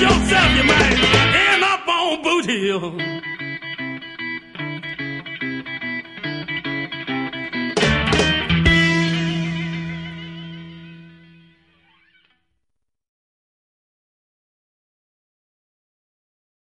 yourself, you might end up on Boot Hill.